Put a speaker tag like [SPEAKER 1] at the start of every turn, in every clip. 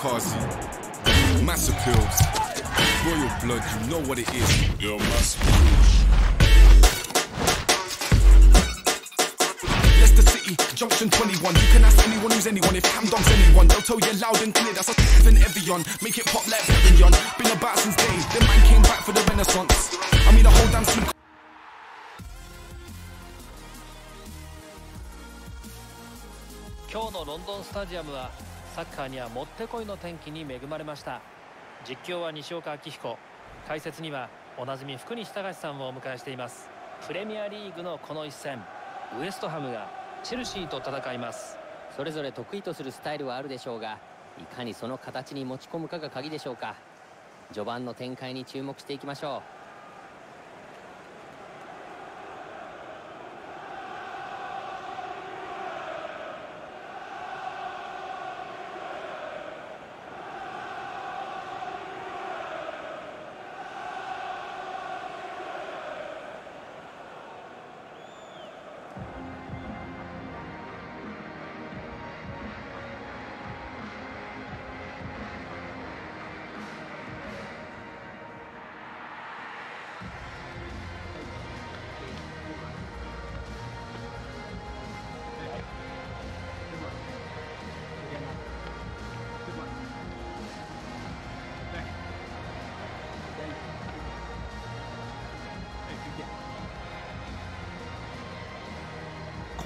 [SPEAKER 1] kamikaze, massive royal blood, you know what it is. Yo, massive pills. Leicester City, Junction 21. You can ask anyone who's anyone if Ham Dong's anyone. They'll tell you loud and clear that's a than Evian. Make it pop like Evian. Been about since day, the man came back for the renaissance. I mean, the whole damn
[SPEAKER 2] team. Kyoto London Stadium サッカーにはもってこいの天気に恵まれました。実況は西岡明彦。解説にはおなじみ福西隆さんをお迎えしています。プレミアリーグのこの一戦。ウエストハムがチェルシーと戦います。
[SPEAKER 3] それぞれ得意とするスタイルはあるでしょうがいかにその形に持ち込むかが鍵でしょうか。序盤の展開に注目していきましょう。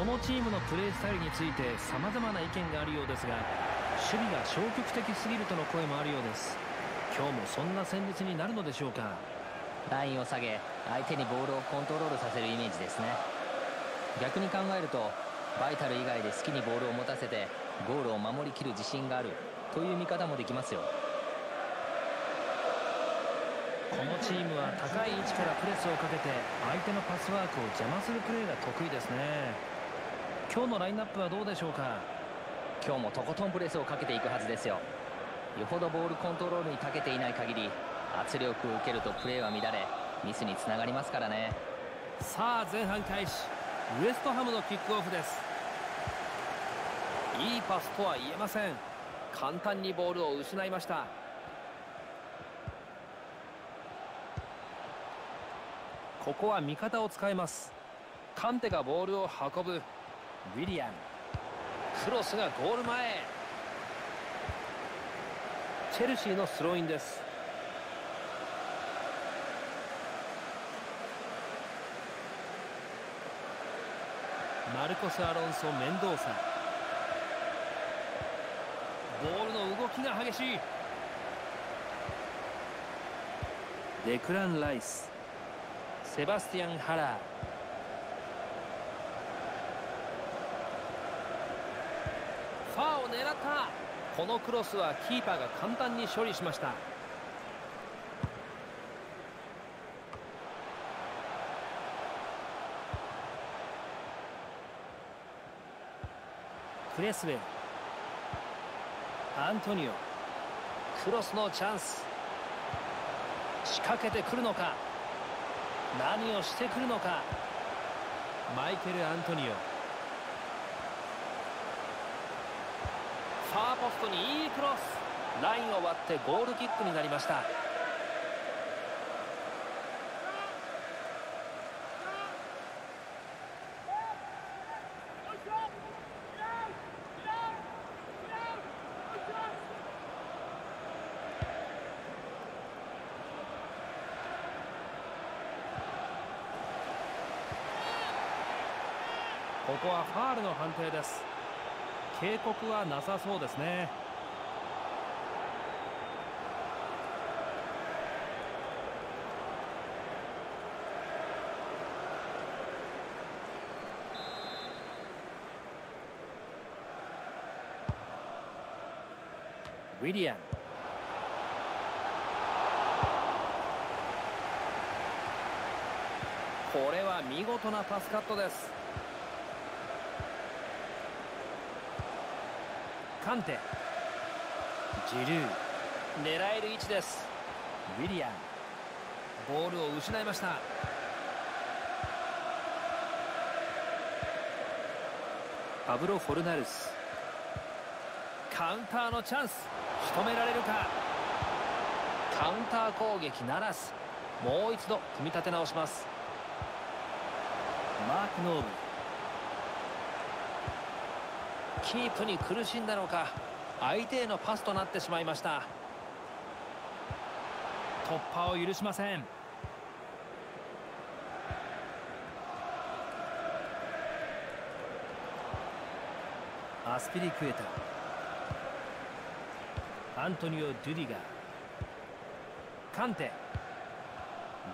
[SPEAKER 2] このチームのプレースタイルについて様々な意見があるようですが守備が消極的すぎるとの声もあるようです。今日もそんな戦術になるのでしょうか。
[SPEAKER 3] ラインを下げ相手にボールをコントロールさせるイメージですね。逆に考えるとバイタル以外で好きにボールを持たせてゴールを守りきる自信があるという見方もできますよ。
[SPEAKER 2] このチームは高い位置からプレスをかけて相手のパスワークを邪魔するプレーが得意ですね今日のラインナップはどうでしょうか？
[SPEAKER 3] 今日もとことんプレスをかけていくはずですよ。よほどボールコントロールに長けていない限り圧力を受けるとプレーは乱れミスにつながりますからね。
[SPEAKER 2] さあ前半開始。ウエストハムのキックオフです。いいパスとは言えません。簡単にボールを失いました。ここは味方を使います。カンテがボールを運ぶウィリアムクロスがゴール前。チェルシーのスローインです。マルコス・アロンソ・メンドーサ。ボールの動きが激しい。デクラン・ライス。セバスティアン・ハラー。ファーを狙った。このクロスはキーパーが簡単に処理しました。クレスウェルアントニオ。クロスのチャンス。仕掛けてくるのか。何をしてくるのか。マイケル・アントニオ。ファーポストにいいクロス。ラインを割ってゴールキックになりました。ここはファールの判定です。警告はなさそうですね。ウィリアムこれは見事なパスカットです。カンテ。ジルー。狙える位置です。ウィリアム。ボールを失いました。パブロ・フォルナルス。カウンターのチャンス。仕留められるか。カウンター攻撃ならず。もう一度組み立て直します。マーク・ノーブキープに苦しんだのか相手へのパスとなってしまいました。突破を許しません。アスピリクエタ。アントニオ・デュディガカンテ。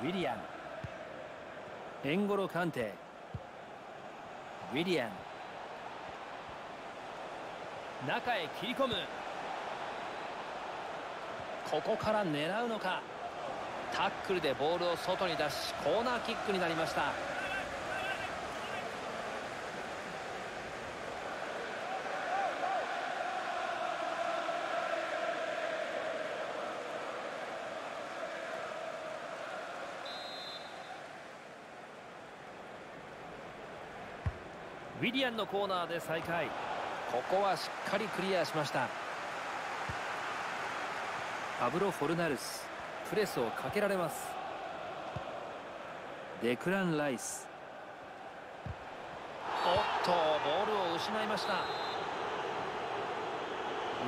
[SPEAKER 2] ウィリアム。エンゴロ・カンテ。ウィリアム。中へ切り込む。ここから狙うのか。タックルでボールを外に出しコーナーキックになりました。ウィリアンのコーナーで再開。ここはしっかりクリアしました。パブロ・フォルナルスプレスをかけられます。デクラン・ライス。おっとボールを失いました。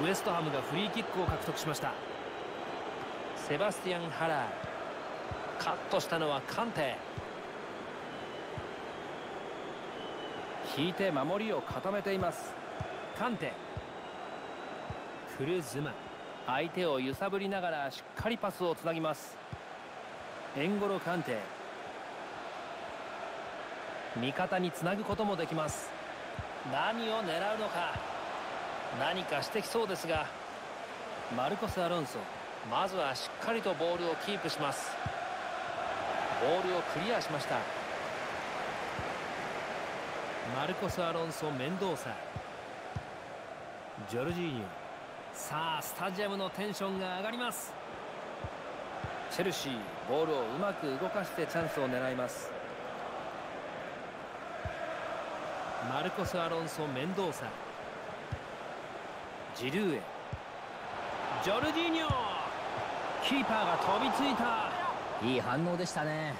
[SPEAKER 2] ウエストハムがフリーキックを獲得しました。セバスティアン・ハラー。カットしたのはカンテ。引いて守りを固めています。カンテ。クルズマ相手を揺さぶりながらしっかりパスをつなぎます。エンゴロカンテ。味方につなぐこともできます。何を狙うのか。何かしてきそうですが。マルコス・アロンソ。まずはしっかりとボールをキープします。ボールをクリアしました。マルコス・アロンソ・メンドーサジョルジーニョさあスタジアムのテンションが上がります。チェルシーボールをうまく動かしてチャンスを狙います。マルコス・アロンソ・メンドーサ。ジルーエジョルジーニョキーパーが飛びついた。
[SPEAKER 3] いい反応でしたね。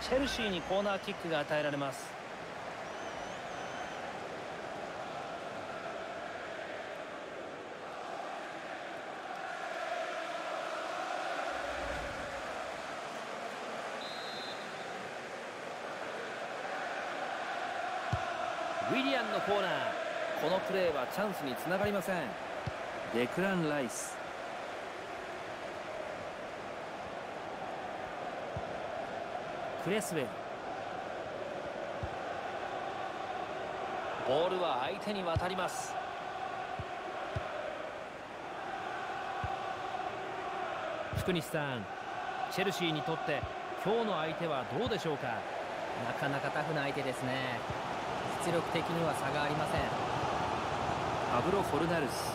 [SPEAKER 2] チェルシーにコーナーキックが与えられますウィリアンのコーナー。このプレーはチャンスにつながりません。デクラン・ライス。クレスウェル。ボールは相手に渡ります。福西さんチェルシーにとって今日の相手はどうでしょうか？
[SPEAKER 3] なかなかタフな相手ですね。実力的には差がありません。
[SPEAKER 2] パブロ・フォルナルス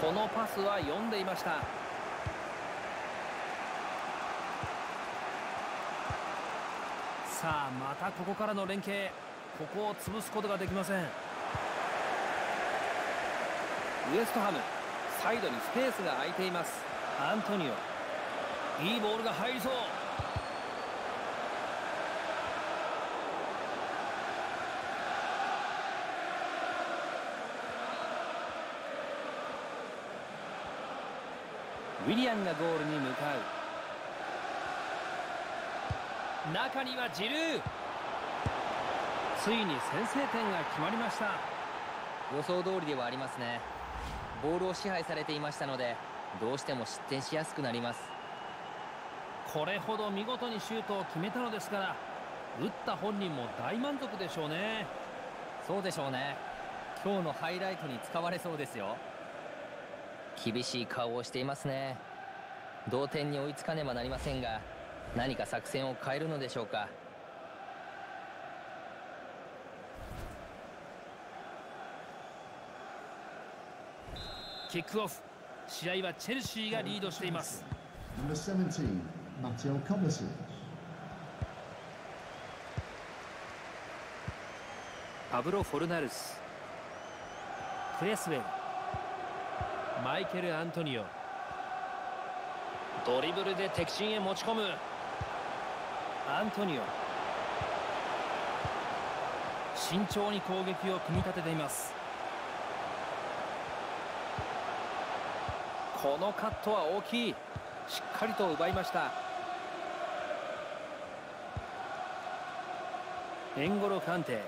[SPEAKER 2] このパスは読んでいました。さあまたここからの連携。ここを潰すことができません。ウエストハムサイドにスペースが空いています。アントニオ。いいボールが入りそう。ウィリアンがゴールに向かう。中にはジルー。ついに先制点が決まりました。
[SPEAKER 3] 予想通りではありますね。ボールを支配されていましたのでどうしても失点しやすくなります。
[SPEAKER 2] これほど見事にシュートを決めたのですから打った本人も大満足でしょうね。
[SPEAKER 3] そうでしょうね。今日のハイライトに使われそうですよ厳しい顔をしていますね。同点に追いつかねばなりませんが何か作戦を変えるのでしょうか。
[SPEAKER 2] キックオフ。試合はチェルシーがリードしています。
[SPEAKER 4] Number 17, Matteo Kovacic.
[SPEAKER 2] パブロ・フォルナルス。クレスウェルマイケル・アントニオ。ドリブルで敵陣へ持ち込む。アントニオ。慎重に攻撃を組み立てています。このカットは大きい。しっかりと奪いました。エンゴロカンテ。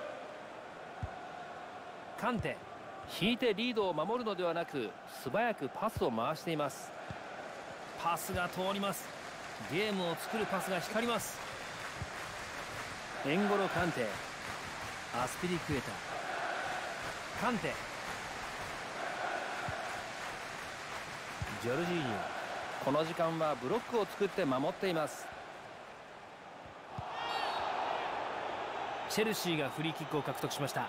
[SPEAKER 2] カンテ。引いてリードを守るのではなく素早くパスを回しています。パスが通ります。ゲームを作るパスが光ります。エンゴロカンテアスピリクエタ。カンテ。ジョルジーニョ。この時間はブロックを作って守っています。チェルシーがフリーキックを獲得しました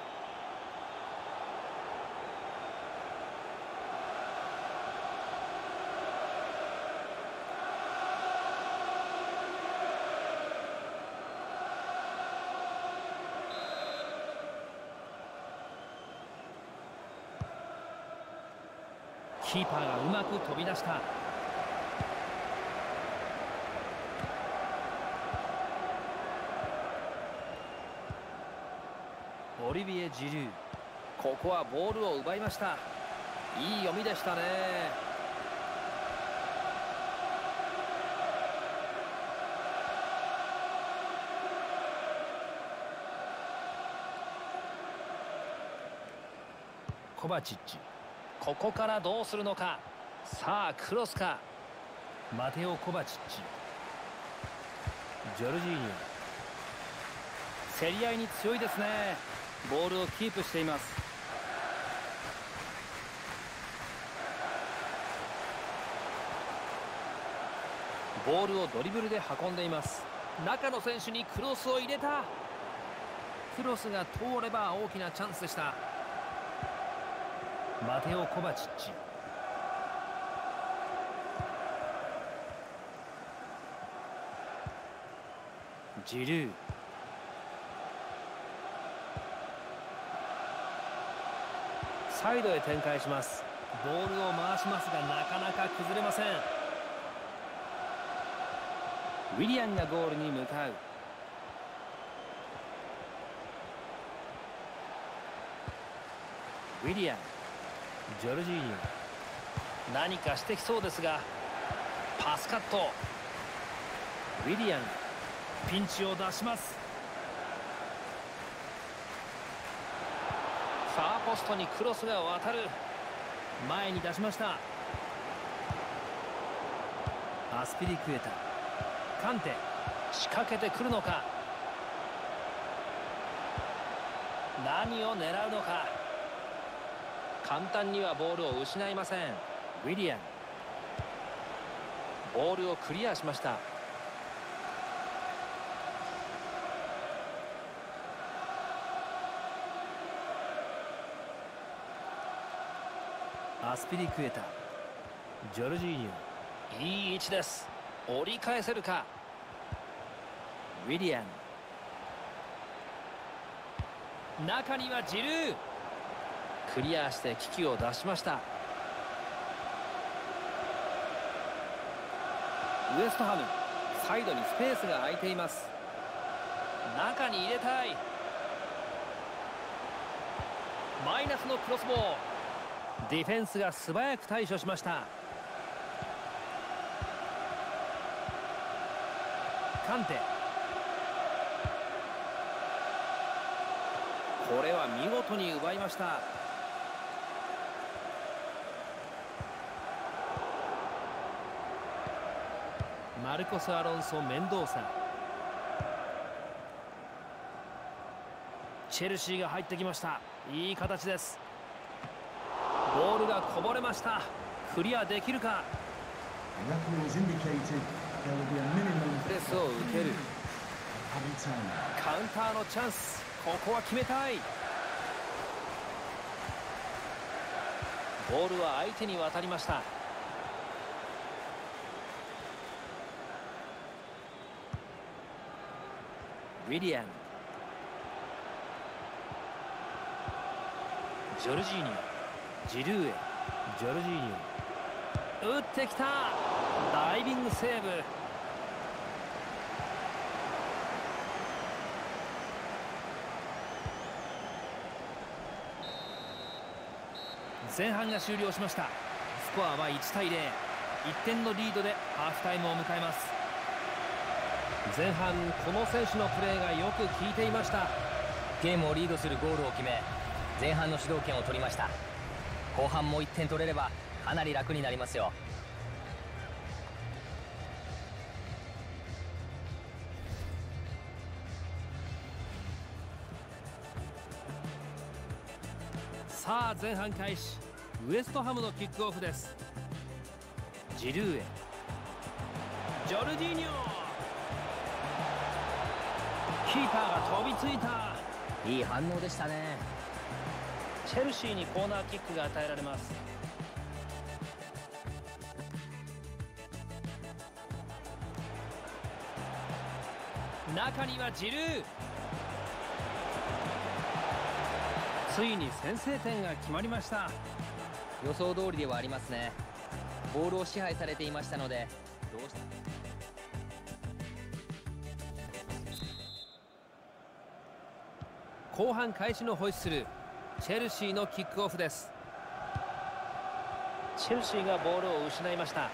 [SPEAKER 2] キーパーがうまく飛び出した。オリビエ・ジルー。ここはボールを奪いました。いい読みでしたね。コバチッチ。ここからどうするのか。さあクロスか。マテオ・コバチッチ。ジョルジーニョ。競り合いに強いですね。ボールをキープしています。ボールをドリブルで運んでいます。中の選手にクロスを入れた。クロスが通れば大きなチャンスでした。マテオ・コバチッチジルー。サイドへ展開します。ボールを回しますがなかなか崩れません。ウィリアンがゴールに向かう。ウィリアン。ジョルジーニョ。何かしてきそうですがパスカット。ウィリアンピンチを出します。ファーポストにクロスが渡る。前に出しました。アスピリクエタ。カンテ。仕掛けてくるのか。何を狙うのか。簡単にはボールを失いません。ウィリアン。ボールをクリアしました。アスピリクエタジョルジーニョいい位置です。折り返せるか？ウィリアン中にはジルー。クリアして危機を出しました。ウエストハム。サイドにスペースが空いています。中に入れたい。マイナスのクロスボールディフェンスが素早く対処しました。カンテ。これは見事に奪いました。マルコス・アロンソ・メンドーサ。チェルシーが入ってきました。いい形です。ボールがこぼれました。クリアできるか？プレスを受ける.カウンターのチャンス。ここは決めたい。ボールは相手に渡りました。ウィリアンジョルジーニョジルーエジョルジーニョ。打ってきた。ダイビングセーブ。前半が終了しました。スコアは1対01点のリードでハーフタイムを迎えます。前半この選手のプレーがよく効いていました。
[SPEAKER 3] ゲームをリードするゴールを決め前半の主導権を取りました後半も1点取れればかなり楽になりますよ。
[SPEAKER 2] さあ前半開始。ウエストハムのキックオフです。ジルーエジョルディーニョ。キーパーが飛びついた。
[SPEAKER 3] いい反応でしたね
[SPEAKER 2] チェルシーにコーナーキックが与えられます。中にはジルー。ついに先制点が決まりました。
[SPEAKER 3] 予想通りではありますね。ボールを支配されていましたのでどうして
[SPEAKER 2] 後半開始のホイッスルチェルシーのキックオフです。チェルシーがボールを失いました。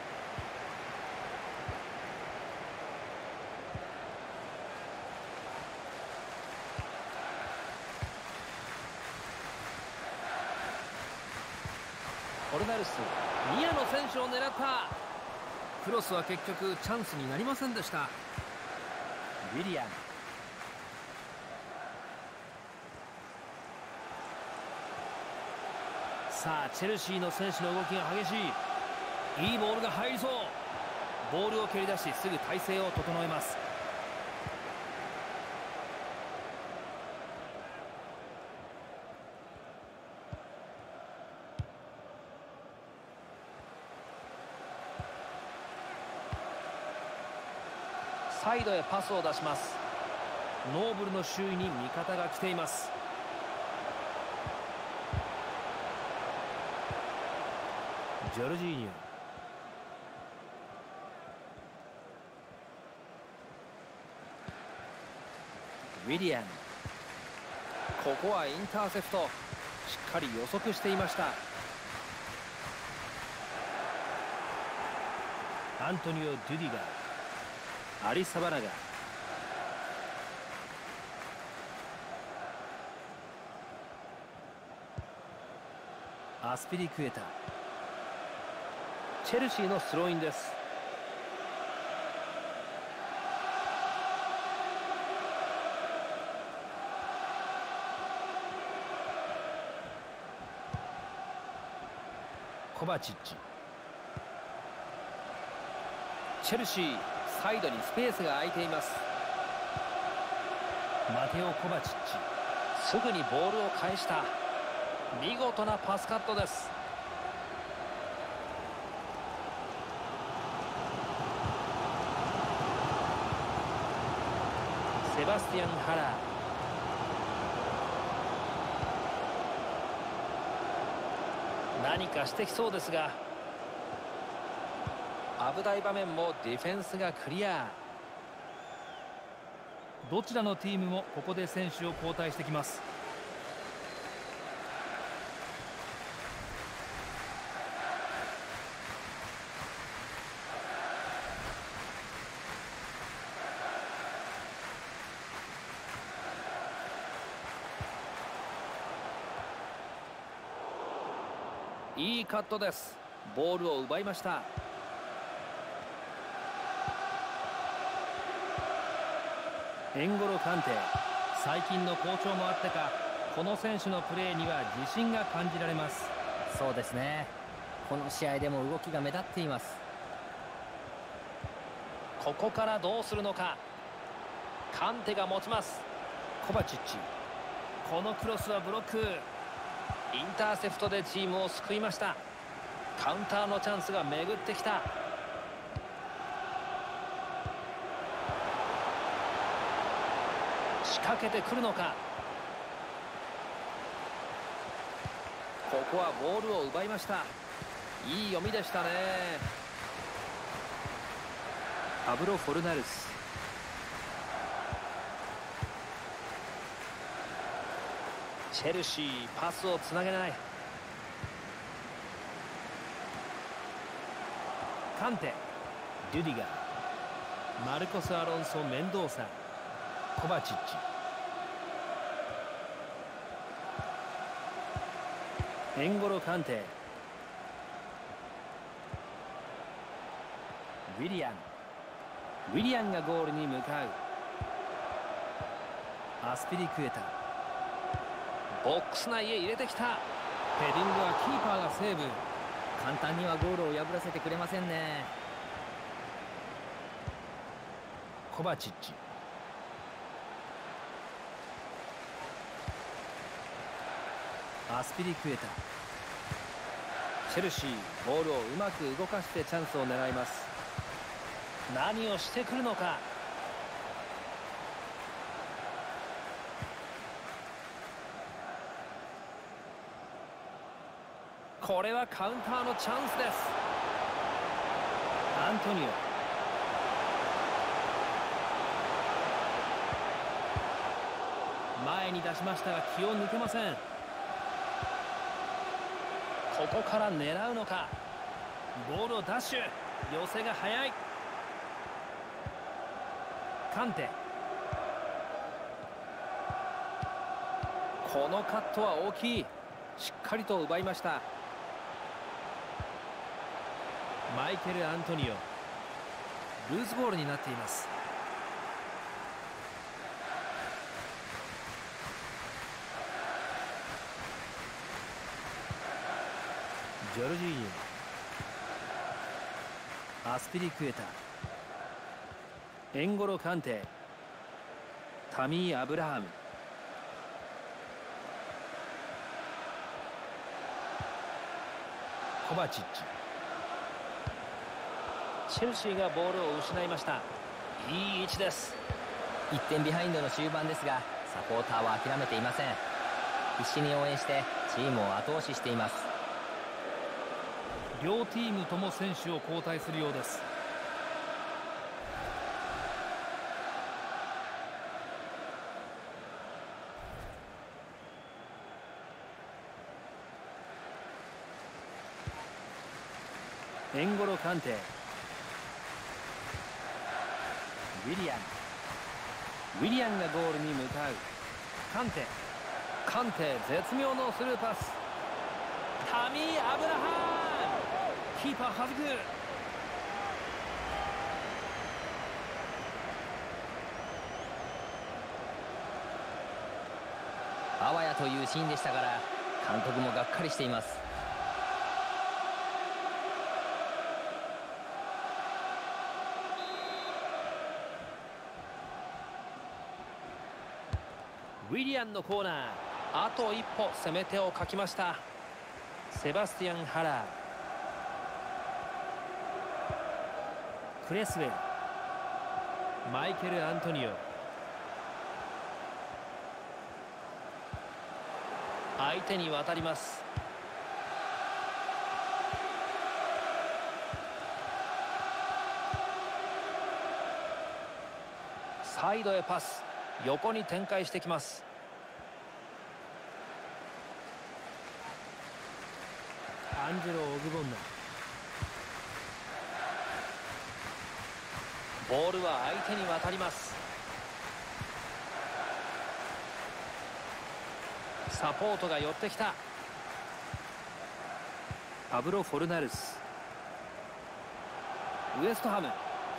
[SPEAKER 2] コルナルスニアの選手を狙った。クロスは結局チャンスになりませんでした。ウィリアムさあチェルシーの選手の動きが激しい。いいボールが入りそう。ボールを蹴り出しすぐ体勢を整えます。サイドへパスを出します。ノーブルの周囲に味方が来ています。ジョルジーニョウィリアム。ここはインターセプト。しっかり予測していました。アントニオ・デュディガアリサバナガ。アスピリクエタチェルシーのスローインです。コバチッチ。チェルシーサイドにスペースが空いています。マテオ・コバチッチ。すぐにボールを返した。見事なパスカットですセバスティアン・ハラー何かしてきそうですが。危ない場面もディフェンスがクリア。どちらのチームもここで選手を交代してきます。いいカットです。ボールを奪いました。エンゴロカンテ最近の好調もあってかこの選手のプレーには自信が感じられます。
[SPEAKER 3] そうですね。この試合でも動きが目立っています。
[SPEAKER 2] ここからどうするのか。カンテが持ちます。コバチッチ。このクロスはブロックインターセプトでチームを救いました。カウンターのチャンスが巡ってきた。仕掛けてくるのか。ここはボールを奪いました。いい読みでしたね。パブロ・フォルナルス。チェルシーパスをつなげない。カンテデュディガーマルコス・アロンソ・メンドーサコバチッチ。エンゴロ・カンテウィリアン。ウィリアンがゴールに向かう。アスピリクエタ。ボックス内へ入れてきた。ヘディングはキーパーがセーブ。
[SPEAKER 3] 簡単にはゴールを破らせてくれませんね。
[SPEAKER 2] コバチッチ。アスピリクエタ。チェルシーボールをうまく動かしてチャンスを狙います。何をしてくるのか。これはカウンターのチャンスです。アントニオ。前に出しましたが気を抜けません。ここから狙うのか。ボールをダッシュ。寄せが速い。カンテ。このカットは大きい。しっかりと奪いました。マイケル・アントニオ。ルーズボールになっています。ジョルジーニョアスピリクエタ。エンゴロ・カンテ。タミー・アブラハム。コバチッチ。チェルシーがボールを失いました。いい位置です。
[SPEAKER 3] 1点ビハインドの終盤ですがサポーターは諦めていません。必死に応援してチームを後押ししています。
[SPEAKER 2] 両チームとも選手を交代するようです。エンゴロ・カンテウィリアンウィリアンがゴールに向かう。カンテ。カンテ絶妙のスルーパス。タミー・アブラハン。キーパーはじく。
[SPEAKER 3] あわやというシーンでしたから監督もがっかりしています。
[SPEAKER 2] ウィリアンのコーナー。あと一歩攻め手をかきました。セバスティアン・ハラー。クレスウェルマイケル・アントニオ。相手に渡ります。サイドへパス。横に展開してきます。アンジェロ・オグボンナ。ボールは相手に渡ります。サポートが寄ってきた。パブロ・フォルナルス。ウエストハム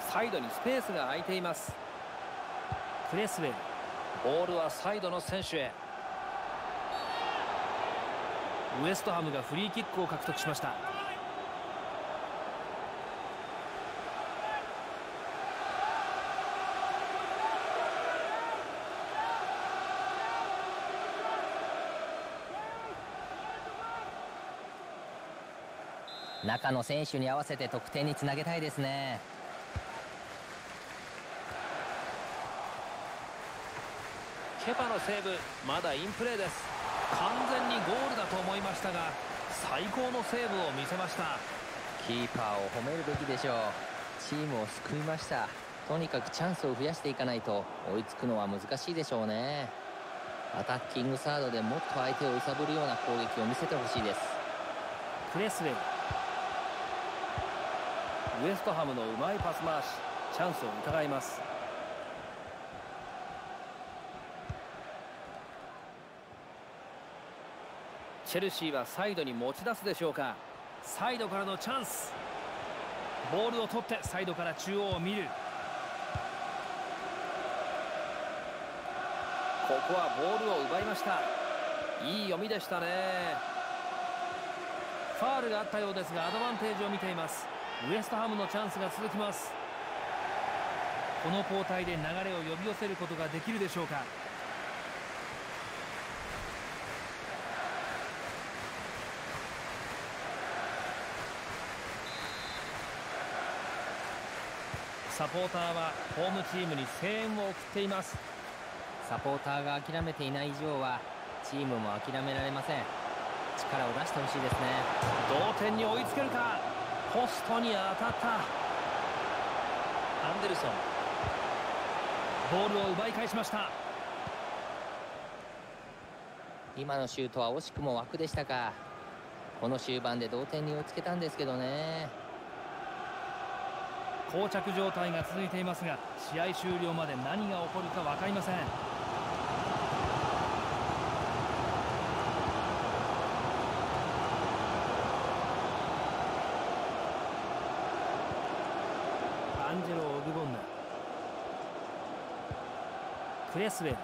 [SPEAKER 2] サイドにスペースが空いています。クレスウェルボールはサイドの選手へ。ウエストハムがフリーキックを獲得しました。
[SPEAKER 3] 中の選手に合わせて得点につなげたいですね。
[SPEAKER 2] ケパのセーブまだインプレーです。完全にゴールだと思いましたが最高のセーブを見せました。
[SPEAKER 3] キーパーを褒めるべきでしょう。チームを救いました。とにかくチャンスを増やしていかないと追いつくのは難しいでしょうね。アタッキングサードでもっと相手を揺さぶるような攻撃を見せてほしいです。
[SPEAKER 2] クレスウェル。ウエストハムのうまいパス回し。チャンスを伺いますチェルシーはサイドに持ち出すでしょうか？サイドからのチャンス。ボールを取ってサイドから中央を見る。ここはボールを奪いました。いい読みでしたね。ファールがあったようですがアドバンテージを見ています。ウエストハムのチャンスが続きます。この交代で流れを呼び寄せることができるでしょうか？サポーターはホームチームに声援を送っています。
[SPEAKER 3] サポーターが諦めていない以上はチームも諦められません。力を出してほしいですね。
[SPEAKER 2] 同点に追いつけるか？ポストに当たった。アンデルソン。ボールを奪い返しました。
[SPEAKER 3] 今のシュートは惜しくも枠でしたか。この終盤で同点に追いつけたんですけどね
[SPEAKER 2] 膠着状態が続いていますが試合終了まで何が起こるか分かりません。アンジェロ・オグボンヌクレスウェル。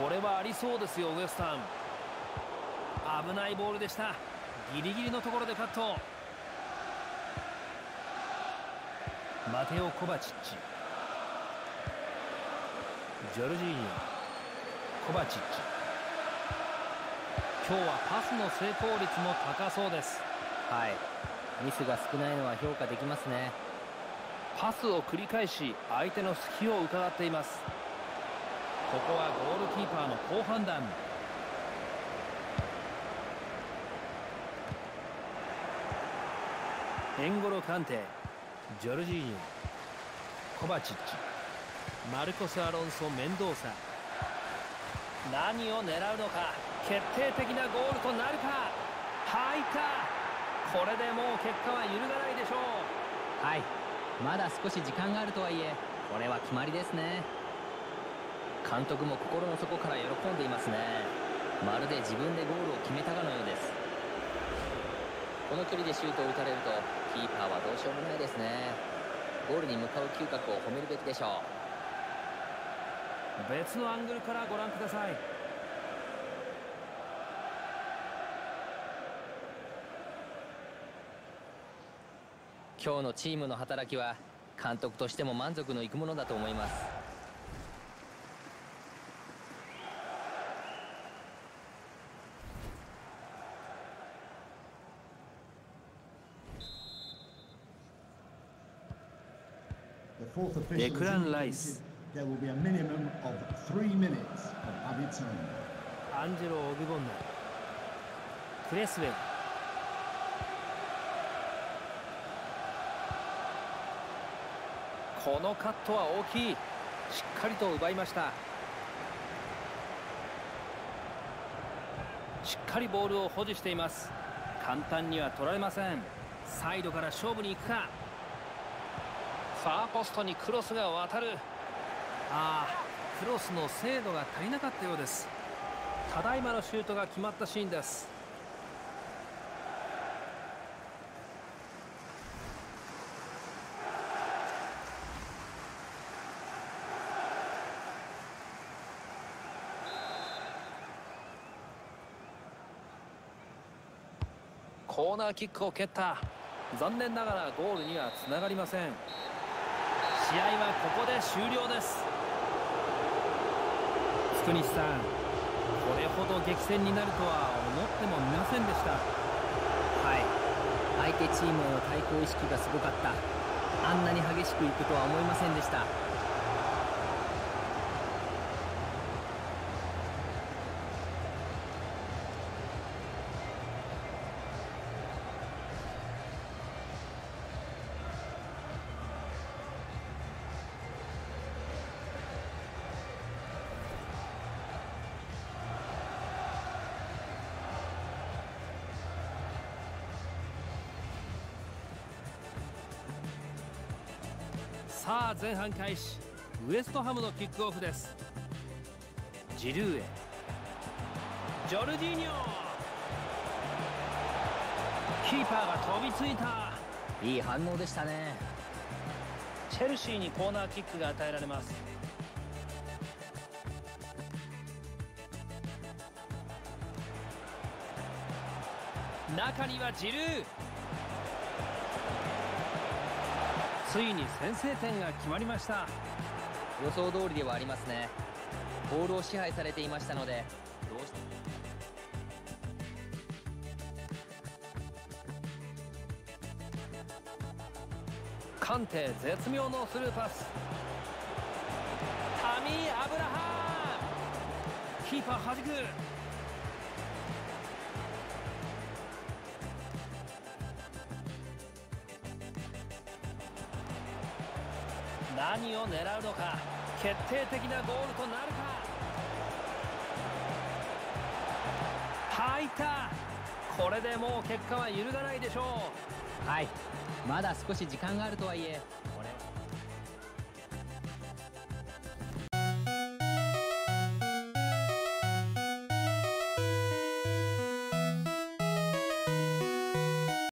[SPEAKER 2] これはありそうですよウエスタン。危ないボールでした。ギリギリのところでカット。マテオ・コバチッチ。ジョルジーニョコバチッチ。今日はパスの成功率も高そうです。
[SPEAKER 3] はい。ミスが少ないのは評価できますね。
[SPEAKER 2] パスを繰り返し相手の隙を伺っています。ここはゴールキーパーの好判断エンゴロ・カンテジョルジーニョコバチッチマルコス・アロンソ・メンドーサ何を狙うのか決定的なゴールとなるか入った。これでもう結果は揺るがないでしょう。
[SPEAKER 3] はい。まだ少し時間があるとはいえこれは決まりですね。監督も心の底から喜んでいますね。まるで自分でゴールを決めたかのようです。この距離でシュートを打たれるとキーパーはどうしようもないですね。ゴールに向かう嗅覚を褒めるべきでしょ
[SPEAKER 2] う。別のアングルからご覧ください。
[SPEAKER 3] 今日のチームの働きは監督としても満足のいくものだと思います
[SPEAKER 4] The fourth official
[SPEAKER 2] デクラン・
[SPEAKER 4] has
[SPEAKER 2] ライ
[SPEAKER 4] indicated
[SPEAKER 2] ス
[SPEAKER 4] There will be a minimum of three minutes of added time.
[SPEAKER 2] アンジェロ・オグボンヌクレスウェルこのカットは大きいしっかりと奪いましたしっかりボールを保持しています簡単には取られませんサイドから勝負に行くかファーポストにクロスが渡る。ああクロスの精度が足りなかったようです。ただいまのシュートが決まったシーンです。コーナーキックを蹴った。残念ながらゴールにはつながりません試合はここで終了です。福西さんこれほど激戦になるとは思ってもみませんでした。
[SPEAKER 3] はい。相手チームへの対抗意識がすごかった。あんなに激しくいくとは思いませんでした。
[SPEAKER 2] 前半開始ウエストハムのキックオフです。ジルーへ。ジョルディーニョ。キーパーが飛びついた。
[SPEAKER 3] いい反応でしたね。
[SPEAKER 2] チェルシーにコーナーキックが与えられます。中にはジルーついに先制点が決まりました。
[SPEAKER 3] 予想通りではありますね。ボールを支配されていましたのでどうして？
[SPEAKER 2] カンテ絶妙のスルーパス。タミー・アブラハム。キーパー弾く何を狙うのか決定的なゴールとなるか。入った。これでもう結果は揺るがないでしょう。
[SPEAKER 3] はい。まだ少し時間があるとはいえ